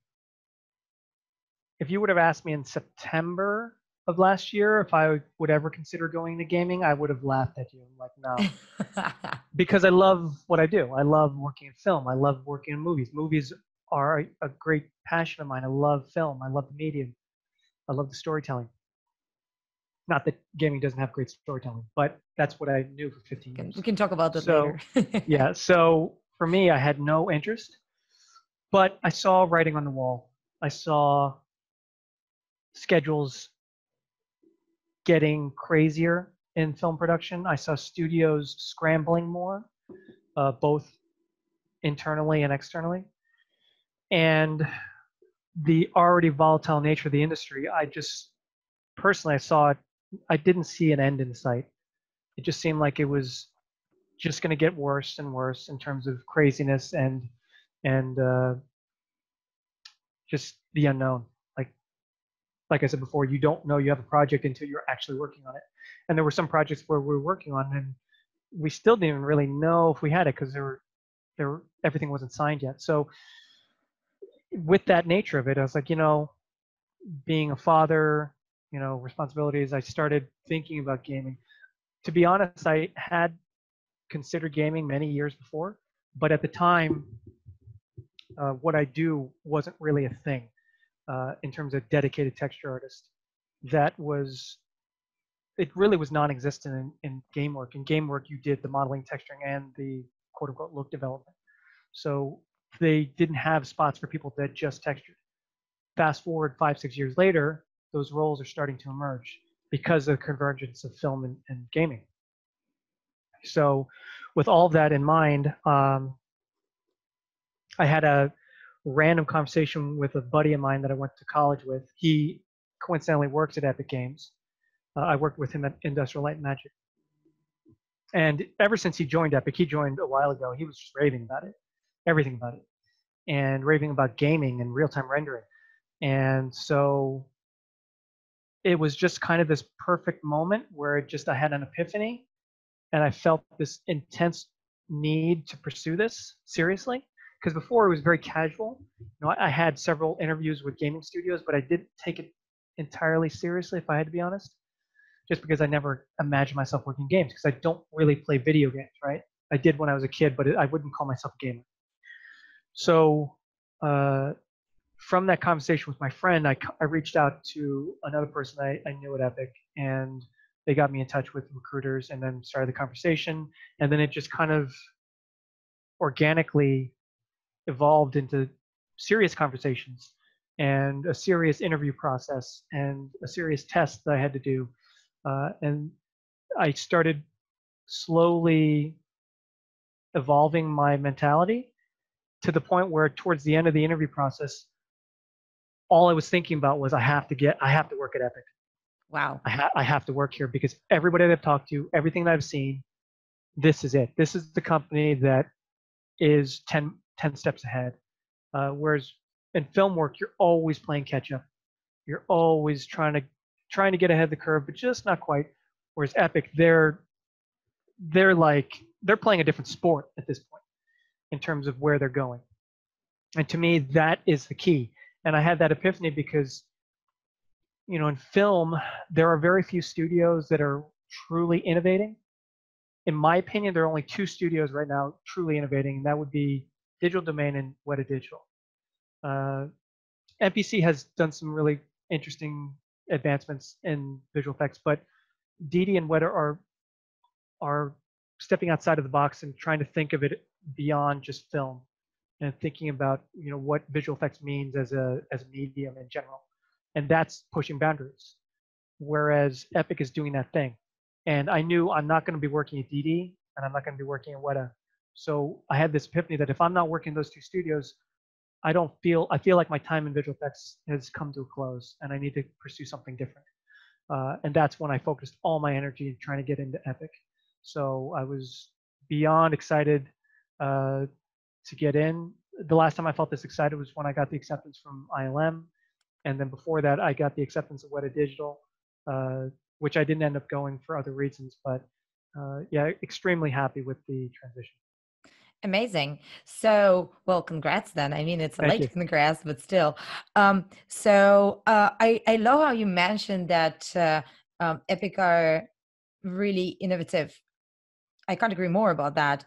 if you would have asked me in September of last year if I would ever consider going to gaming, I would have laughed at you. I'm like, no. because I love what I do. I love working in film. I love working in movies. Movies are a, a great passion of mine. I love film. I love the medium. I love the storytelling. Not that gaming doesn't have great storytelling, but that's what I knew for 15 years. We can talk about that so, later. yeah. So for me, I had no interest, but I saw writing on the wall. I saw schedules getting crazier in film production. I saw studios scrambling more, uh, both internally and externally. And the already volatile nature of the industry, I just personally I saw it. I didn't see an end in sight. It just seemed like it was just going to get worse and worse in terms of craziness and and uh, just the unknown. Like like I said before, you don't know you have a project until you're actually working on it. And there were some projects where we were working on and we still didn't even really know if we had it because there were there were, everything wasn't signed yet. So with that nature of it, I was like, you know, being a father, you know, responsibilities, I started thinking about gaming. To be honest, I had considered gaming many years before, but at the time, uh, what I do wasn't really a thing uh, in terms of dedicated texture artist. That was, it really was non-existent in, in game work. In game work, you did the modeling, texturing, and the quote unquote look development. So they didn't have spots for people that just textured. Fast forward five, six years later, those roles are starting to emerge because of the convergence of film and, and gaming. So, with all of that in mind, um, I had a random conversation with a buddy of mine that I went to college with. He coincidentally works at Epic Games. Uh, I worked with him at Industrial Light and Magic. And ever since he joined Epic, he joined a while ago, he was just raving about it, everything about it, and raving about gaming and real time rendering. And so it was just kind of this perfect moment where it just I had an epiphany and I felt this intense need to pursue this seriously because before it was very casual. You know, I, I, had several interviews with gaming studios, but I didn't take it entirely seriously, if I had to be honest, just because I never imagined myself working games because I don't really play video games, right? I did when I was a kid, but I wouldn't call myself a gamer. So uh, from that conversation with my friend, I, I reached out to another person I, I knew at Epic, and they got me in touch with recruiters and then started the conversation. And then it just kind of organically evolved into serious conversations and a serious interview process and a serious test that I had to do. Uh, and I started slowly evolving my mentality to the point where towards the end of the interview process, all I was thinking about was I have to get, I have to work at Epic. Wow. I, ha- I have to work here because everybody that I've talked to, everything that I've seen, this is it. This is the company that is 10, 10 steps ahead. Uh, whereas in film work, you're always playing catch up. You're always trying to trying to get ahead of the curve, but just not quite. Whereas Epic, they're they're like they're playing a different sport at this point in terms of where they're going. And to me, that is the key. And I had that epiphany because, you know, in film, there are very few studios that are truly innovating. In my opinion, there are only two studios right now truly innovating, and that would be Digital Domain and Weta Digital. Uh, MPC has done some really interesting advancements in visual effects, but DD and Weta are are stepping outside of the box and trying to think of it beyond just film and thinking about you know what visual effects means as a as a medium in general. And that's pushing boundaries whereas epic is doing that thing. And i knew i'm not going to be working at dd and i'm not going to be working at weta. So i had this epiphany that if i'm not working in those two studios i don't feel i feel like my time in visual effects has come to a close and i need to pursue something different. Uh, and that's when i focused all my energy in trying to get into epic. So I was beyond excited uh, to get in. The last time I felt this excited was when I got the acceptance from ILM. And then before that, I got the acceptance of Weta Digital, uh, which I didn't end up going for other reasons. But uh, yeah, extremely happy with the transition. Amazing. So, well, congrats then. I mean, it's a Thank late you. congrats, but still. Um, so uh, I I love how you mentioned that uh, um, Epic are really innovative. I can't agree more about that.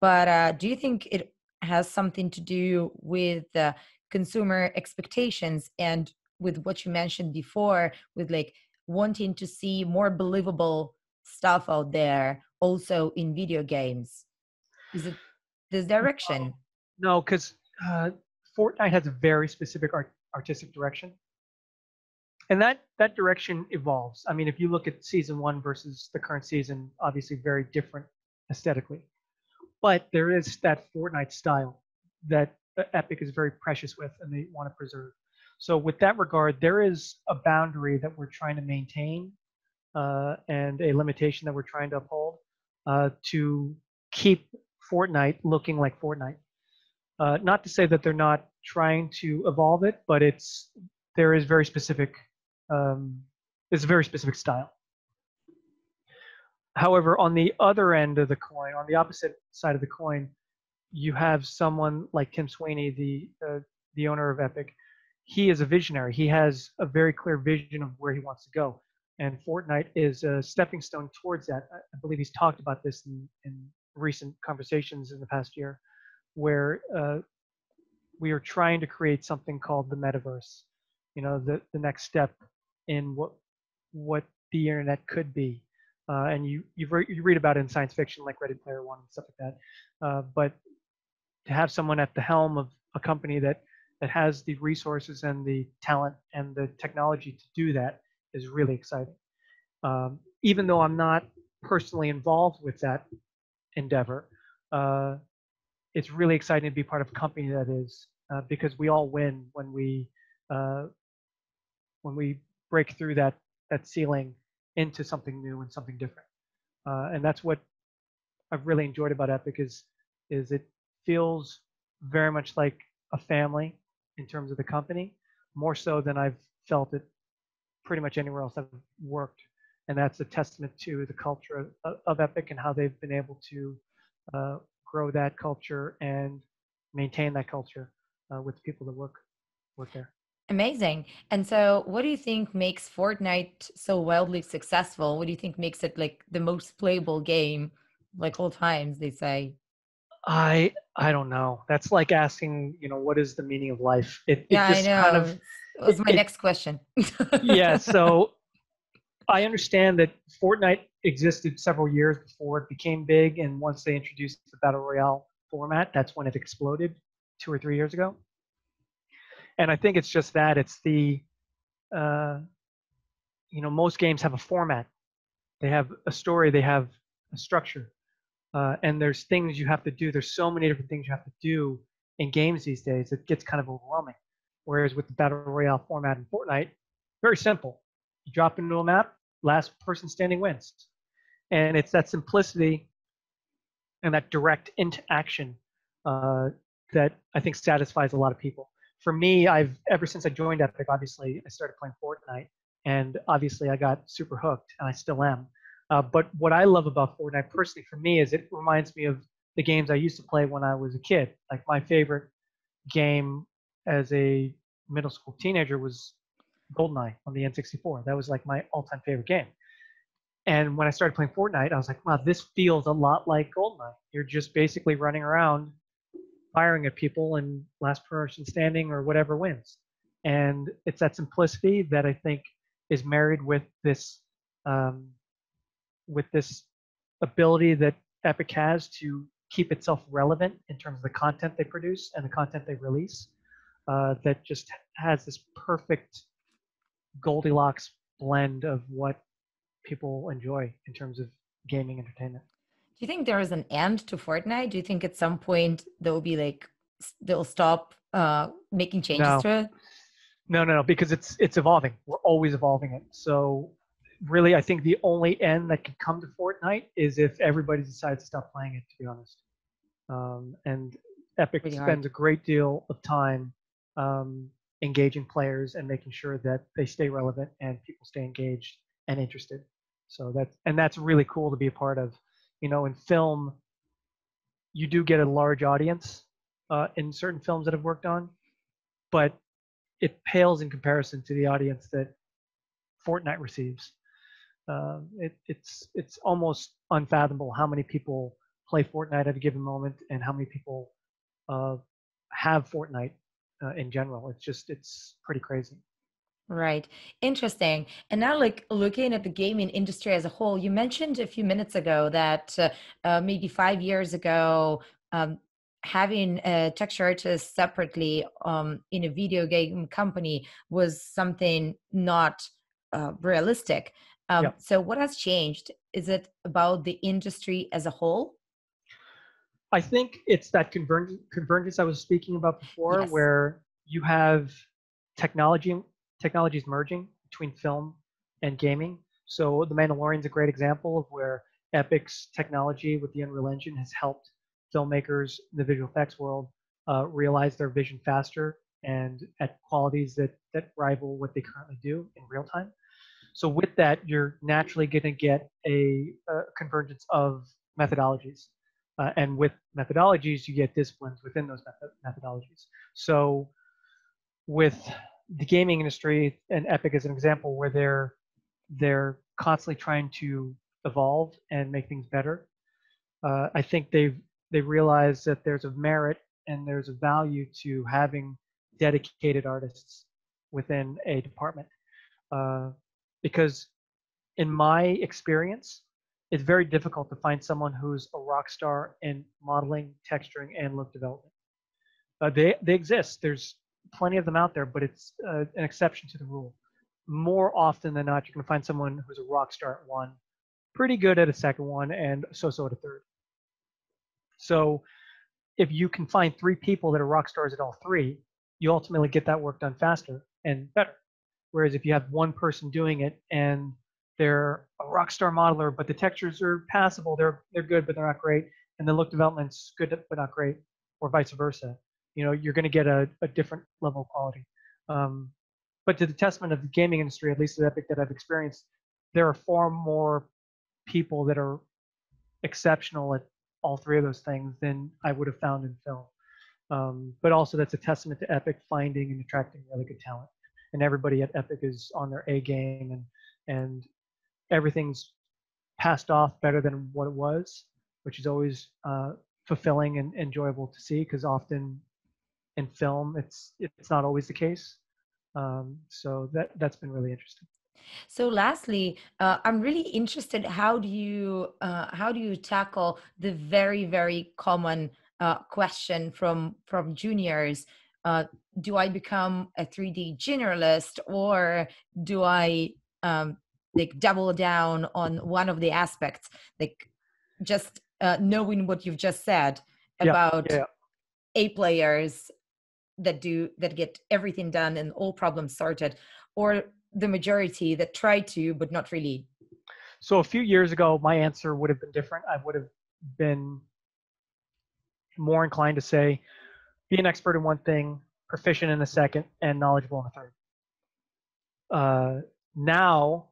But uh, do you think it has something to do with uh, consumer expectations and with what you mentioned before, with like wanting to see more believable stuff out there, also in video games? Is it this direction? No, because uh, Fortnite has a very specific art- artistic direction, and that that direction evolves. I mean, if you look at season one versus the current season, obviously very different aesthetically, but there is that Fortnite style that uh, Epic is very precious with, and they want to preserve. So, with that regard, there is a boundary that we're trying to maintain, uh, and a limitation that we're trying to uphold uh, to keep Fortnite looking like Fortnite. Uh, not to say that they're not trying to evolve it, but it's there is very specific. Um, it's a very specific style. However, on the other end of the coin, on the opposite side of the coin, you have someone like Tim Sweeney, the uh, the owner of Epic. He is a visionary. He has a very clear vision of where he wants to go, and Fortnite is a stepping stone towards that. I, believe he's talked about this in, in recent conversations in the past year, where uh, we are trying to create something called the metaverse. You know, the the next step in what what the internet could be. Uh, and you you've re- you read about it in science fiction like Ready Player One and stuff like that. Uh, but to have someone at the helm of a company that that has the resources and the talent and the technology to do that is really exciting. Um, even though I'm not personally involved with that endeavor, uh, it's really exciting to be part of a company that is uh, because we all win when we uh, when we break through that that ceiling into something new and something different. Uh, and that's what I've really enjoyed about Epic is is it feels very much like a family in terms of the company, more so than I've felt it pretty much anywhere else I've worked. And that's a testament to the culture of, of Epic and how they've been able to uh, grow that culture and maintain that culture uh, with the people that work work there. Amazing. And so, what do you think makes Fortnite so wildly successful? What do you think makes it like the most playable game, like all times, they say? I I don't know. That's like asking, you know, what is the meaning of life? It, it Yeah, I just know. kind of It was my it- next question. yeah. So I understand that Fortnite existed several years before it became big, and once they introduced the battle royale format. That's when it exploded two or three years ago. And I think it's just that it's the, uh, you know, most games have a format. They have a story. They have a structure. Uh, and there's things you have to do. There's so many different things you have to do in games these days. It gets kind of overwhelming. Whereas with the battle royale format in Fortnite, very simple. You drop into a map, last person standing wins. And it's that simplicity and that direct interaction uh, that I think satisfies a lot of people. For me, I've ever since I joined Epic, obviously I started playing Fortnite, and obviously I got super hooked, and I still am. Uh, but what I love about Fortnite personally for me is it reminds me of the games I used to play when I was a kid. Like my favorite game as a middle school teenager was GoldenEye on the N64. That was like my all-time favorite game. And when I started playing Fortnite, I was like, wow, this feels a lot like GoldenEye. You're just basically running around, firing at people, and last person standing or whatever wins. And it's that simplicity that I think is married with this um, with this ability that Epic has to keep itself relevant in terms of the content they produce and the content they release. Uh, that just has this perfect Goldilocks blend of what people enjoy in terms of gaming entertainment. Do you think there is an end to Fortnite? Do you think at some point they'll be like they'll stop uh, making changes no. to it? No, no, no, because it's it's evolving. We're always evolving it. So really, I think the only end that could come to Fortnite is if everybody decides to stop playing it. To be honest, um, and Epic really spends hard. a great deal of time um, engaging players and making sure that they stay relevant and people stay engaged and interested. So that's and that's really cool to be a part of. You know, in film, you do get a large audience uh, in certain films that I've worked on, but it pales in comparison to the audience that Fortnite receives. Um, it, it's it's almost unfathomable how many people play Fortnite at a given moment and how many people uh, have Fortnite uh, in general. It's just it's pretty crazy. Right. Interesting. And now, like looking at the gaming industry as a whole, you mentioned a few minutes ago that uh, uh, maybe five years ago, um, having a texture artist separately um, in a video game company was something not uh, realistic. Um, yeah. So, what has changed? Is it about the industry as a whole? I think it's that convergence, convergence I was speaking about before, yes. where you have technology technologies merging between film and gaming. So The Mandalorian is a great example of where Epic's technology with the Unreal Engine has helped filmmakers in the visual effects world uh, realize their vision faster and at qualities that, that rival what they currently do in real time. So with that, you're naturally going to get a, a, convergence of methodologies. Uh, and with methodologies, you get disciplines within those method methodologies. So with the gaming industry and Epic as an example where they're they're constantly trying to evolve and make things better. Uh, I think they've they realize that there's a merit and there's a value to having dedicated artists within a department. Uh, because in my experience it's very difficult to find someone who's a rock star in modeling texturing and look development. Uh, they they exist. There's plenty of them out there, but it's uh, an exception to the rule. More often than not, you're going to find someone who's a rock star at one, pretty good at a second one, and so-so at a third. So if you can find three people that are rock stars at all three, you ultimately get that work done faster and better. Whereas if you have one person doing it and they're a rock star modeler, but the textures are passable, they're they're good, but they're not great, and the look development's good but not great, or vice versa you know you're going to get a, a different level of quality. Um, but to the testament of the gaming industry at least at epic that i've experienced there are far more people that are exceptional at all three of those things than i would have found in film. Um, but also that's a testament to epic finding and attracting really good talent. And everybody at epic is on their a game and and everything's passed off better than what it was which is always uh, fulfilling and enjoyable to see because often in film it's it's not always the case. Um, so that that's been really interesting. So lastly uh, i'm really interested how do you uh, how do you tackle the very very common uh, question from from juniors uh, do i become a 3d generalist or do i um, like double down on one of the aspects like just uh, knowing what you've just said Yeah, about yeah. a players that do that get everything done and all problems sorted or the majority that try to but not really So a few years ago, my answer would have been different. I would have been more inclined to say, be an expert in one thing, proficient in a second, and knowledgeable in the third. Uh, now,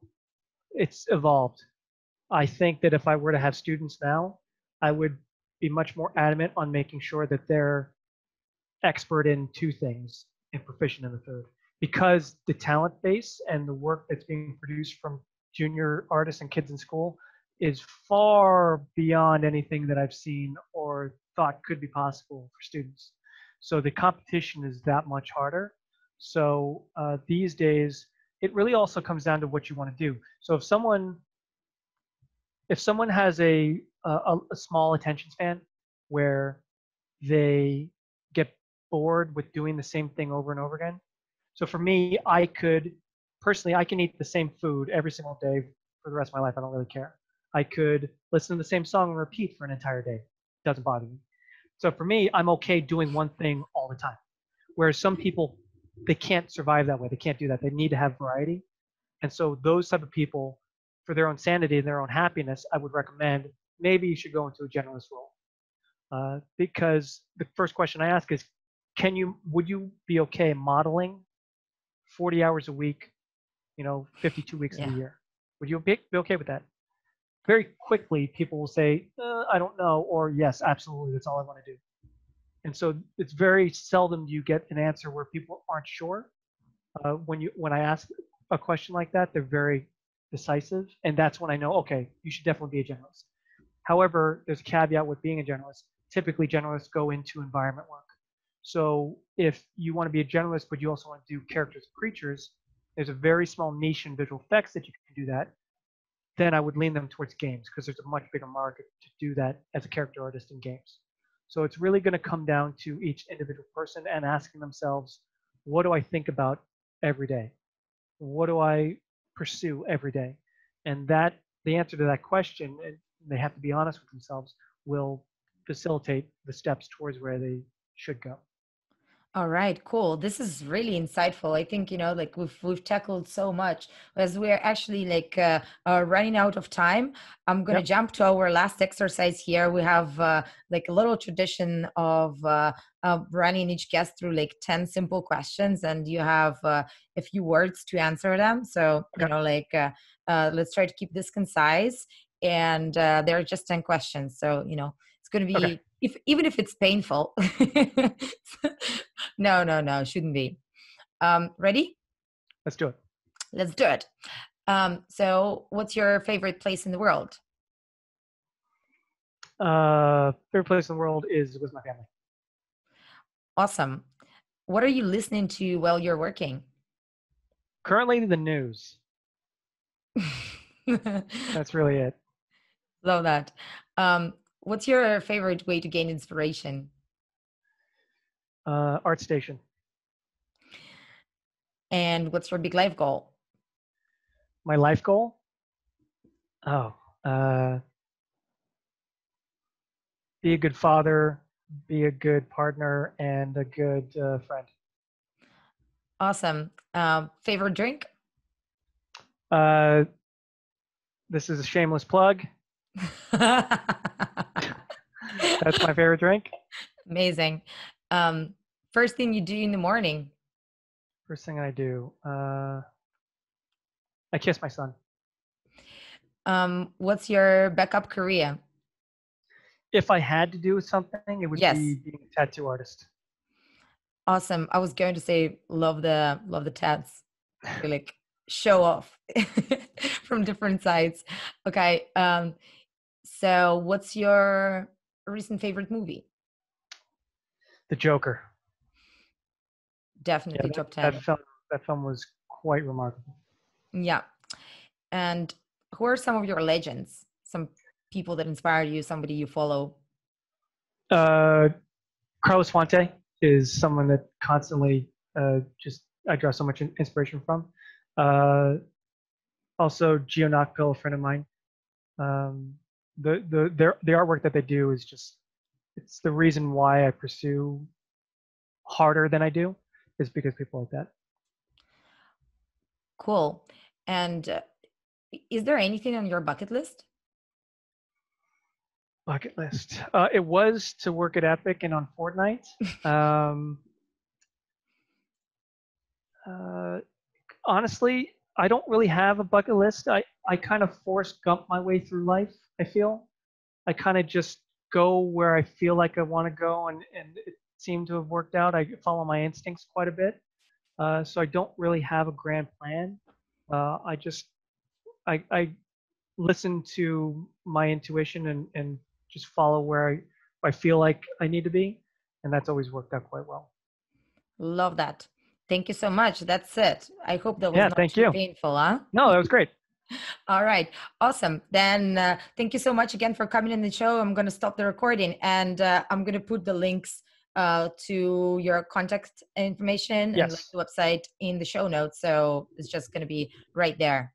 it's evolved. I think that if I were to have students now, I would be much more adamant on making sure that they're expert in two things and proficient in the third. Because the talent base and the work that's being produced from junior artists and kids in school is far beyond anything that I've seen or thought could be possible for students. So the competition is that much harder. So uh, these days, it really also comes down to what you want to do. So if someone, if someone has a a, a small attention span where they bored with doing the same thing over and over again. So for me, I could personally, I can eat the same food every single day for the rest of my life. I don't really care. I could listen to the same song and repeat for an entire day. It doesn't bother me. So for me, I'm okay doing one thing all the time. Whereas some people, they can't survive that way. They can't do that. They need to have variety. And so those type of people, for their own sanity and their own happiness, I would recommend maybe you should go into a generalist role. Uh, because the first question I ask is, can you, would you be okay modeling 40 hours a week, you know, 52 weeks Yeah. a year? Would you be, be okay with that? Very quickly, people will say, uh, I don't know, or yes, absolutely, that's all I want to do. And so it's very seldom you get an answer where people aren't sure. Uh, when you when I ask a question like that, they're very decisive, and that's when I know, okay, you should definitely be a generalist. However, there's a caveat with being a generalist. Typically, generalists go into environment work. So if you want to be a generalist, but you also want to do characters creatures, there's a very small niche in visual effects that you can do that. Then I would lean them towards games because there's a much bigger market to do that as a character artist in games. So it's really going to come down to each individual person and asking themselves, what do I think about every day? What do I pursue every day? And that the answer to that question, and they have to be honest with themselves, will facilitate the steps towards where they should go. All right, cool. This is really insightful. I think, you know, like we've we've tackled so much. As we're actually like uh, uh, running out of time, I'm gonna Yep. jump to our last exercise here. We have uh, like a little tradition of uh, uh, running each guest through like 10 simple questions, and you have uh, a few words to answer them. So, you know, like uh, uh, let's try to keep this concise. And uh, there are just 10 questions. So, you know, it's gonna be Okay. If even if it's painful. no, no, no, shouldn't be. Um, ready? Let's do it. Let's do it. Um, so, what's your favorite place in the world? Uh, favorite place in the world is with my family. Awesome. What are you listening to while you're working? Currently, the news. That's really it. Love that. Um, what's your favorite way to gain inspiration? Uh, Art Station. And what's your big life goal? My life goal. Oh, uh, be a good father, be a good partner, and a good uh, friend. Awesome. Um, favorite drink? Uh, this is a shameless plug. That's my favorite drink. Amazing. Um, first thing you do in the morning? First thing I do, uh, I kiss my son. Um, what's your backup career? If I had to do something, it would Yes. be being a tattoo artist. Awesome. I was going to say love the love the tats. Like show off from different sides. Okay. Um, so what's your recent favorite movie? The Joker. Definitely that, top that ten. film. That film was quite remarkable. Yeah. And who are some of your legends? Some people that inspire you, somebody you follow. Uh, Carlos Huante is someone that constantly uh, just I draw so much inspiration from. Uh, also, Gio Nakpil, a friend of mine. Um, the the their the artwork that they do is just it's the reason why I pursue harder than I do is because people like that. Cool. And uh, is there anything on your bucket list? Bucket list. Uh, it was to work at Epic and on Fortnite. um, uh, honestly, I don't really have a bucket list. I, I kind of Forrest Gump my way through life, I feel. I kind of just go where I feel like I want to go, and, and it seemed to have worked out. I follow my instincts quite a bit. Uh, so I don't really have a grand plan. Uh, I just I, I listen to my intuition and, and just follow where I, I feel like I need to be, and that's always worked out quite well. Love that. Thank you so much. That's it. I hope that was Yeah, not thank too you. painful, huh? No, that was great. All right. Awesome. Then uh, thank you so much again for coming in the show. I'm going to stop the recording and uh, I'm going to put the links uh, to your contact information and Yes. to the website in the show notes. So it's just going to be right there.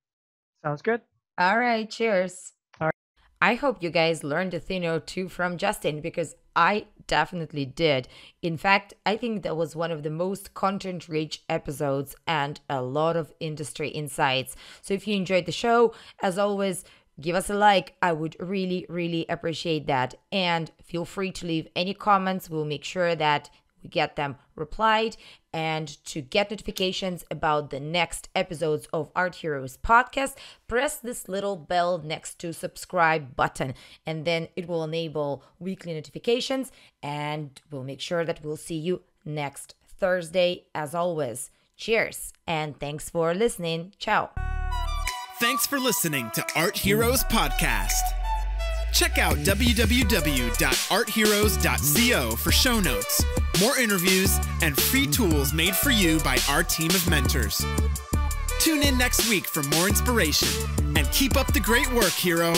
Sounds good. All right. Cheers. I hope you guys learned a thing or two from Justin because I definitely did. In fact, I think that was one of the most content rich episodes and a lot of industry insights. So if you enjoyed the show, as always, give us a like. I would really, really appreciate that. And feel free to leave any comments. We'll make sure that we get them replied. And to get notifications about the next episodes of Art Heroes podcast, press this little bell next to subscribe button, and then it will enable weekly notifications. And we'll make sure that we'll see you next Thursday, as always. Cheers, and thanks for listening. Ciao. Thanks for listening to Art Heroes Podcast. Check out www.artheroes.co for show notes, more interviews, and free tools made for you by our team of mentors. Tune in next week for more inspiration and keep up the great work, hero.